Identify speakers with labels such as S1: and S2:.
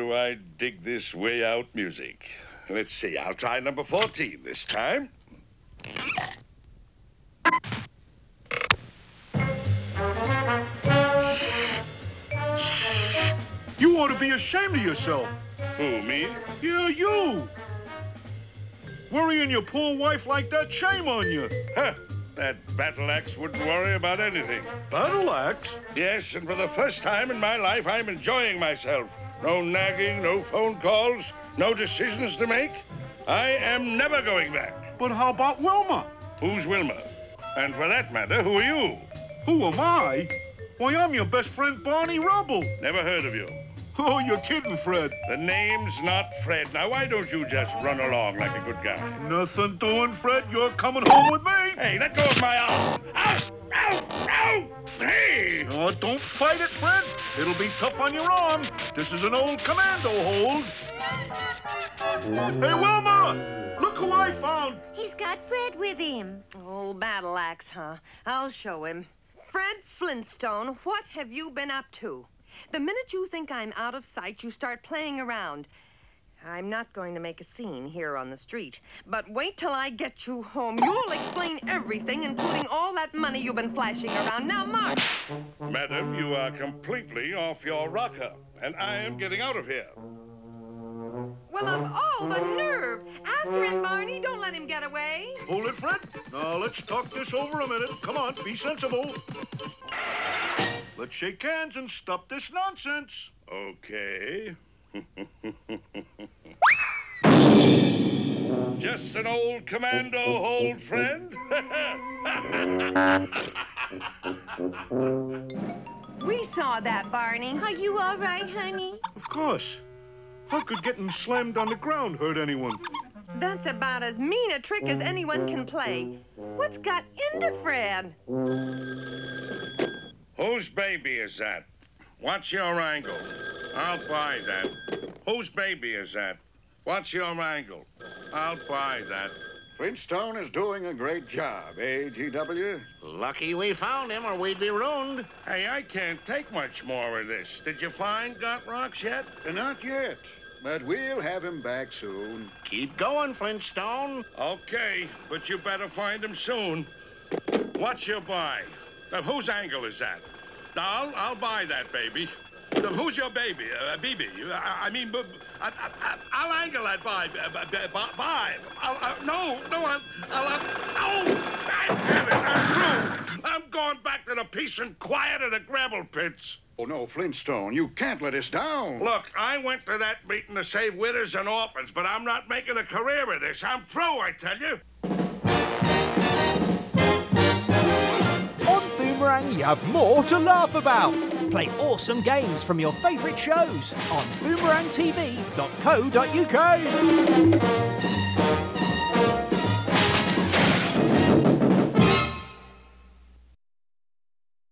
S1: do I dig this way out music. Let's see, I'll try number 14 this time.
S2: You ought to be ashamed of yourself.
S1: Who, me?
S2: Yeah, you. Worrying your poor wife like that, shame on you.
S1: Huh. That battle axe wouldn't worry about anything.
S2: Battle axe?
S1: Yes, and for the first time in my life, I'm enjoying myself. No nagging, no phone calls, no decisions to make. I am never going back.
S2: But how about Wilma?
S1: Who's Wilma? And for that matter, who are you?
S2: Who am I? Why, I'm your best friend, Barney Rubble.
S1: Never heard of you.
S2: Oh, you're kidding, Fred.
S1: The name's not Fred. Now, why don't you just run along like a good guy?
S2: Nothing doing, Fred. You're coming home with me.
S1: Hey, let go of my arm. Ow! Ow! Ow! Hey!
S2: Oh, don't fight it, Fred. It'll be tough on your arm. This is an old commando hold. Hey, Wilma! Look who I found.
S3: He's got Fred with him.
S4: Old battle axe, huh? I'll show him. Fred Flintstone, what have you been up to? The minute you think I'm out of sight, you start playing around. I'm not going to make a scene here on the street, but wait till I get you home. You'll explain everything, including all that money you've been flashing around. Now, march!
S1: Madam, you are completely off your rocker, and I am getting out of here.
S4: Well, of all the nerve! After him, Barney. Don't let him get away.
S2: Hold it, Fred. Now, let's talk this over a minute. Come on, be sensible. Let's shake hands and stop this nonsense.
S1: Okay. Just an old commando old friend?
S4: We saw that, Barney.
S3: Are you all right, honey?
S2: Of course. How could getting slammed on the ground hurt anyone?
S4: That's about as mean a trick as anyone can play. What's got into Fred?
S1: Whose baby is that? What's your angle? I'll buy that. Whose baby is that? What's your angle? I'll buy that.
S5: Flintstone is doing a great job, eh, GW?
S6: Lucky we found him or we'd be ruined.
S1: Hey, I can't take much more of this. Did you find Gotrocks yet?
S5: Not yet, but we'll have him back soon.
S6: Keep going, Flintstone.
S1: Okay, but you better find him soon. What's your buy? Now, whose angle is that? I'll, I'll buy that, baby. Who's your baby? Uh, BB. I, I mean, I, I, I'll angle that. Uh. I'll, uh, no, no, I'll, I'll! It, I'm through. I'm going back to the peace and quiet of the gravel pits.
S5: Oh, no, Flintstone, you can't let us down.
S1: Look, I went to that meeting to save widows and orphans, but I'm not making a career of this. I'm through, I tell
S7: you. Have more to laugh about. Play awesome games from your favourite shows on boomerangtv.co.uk.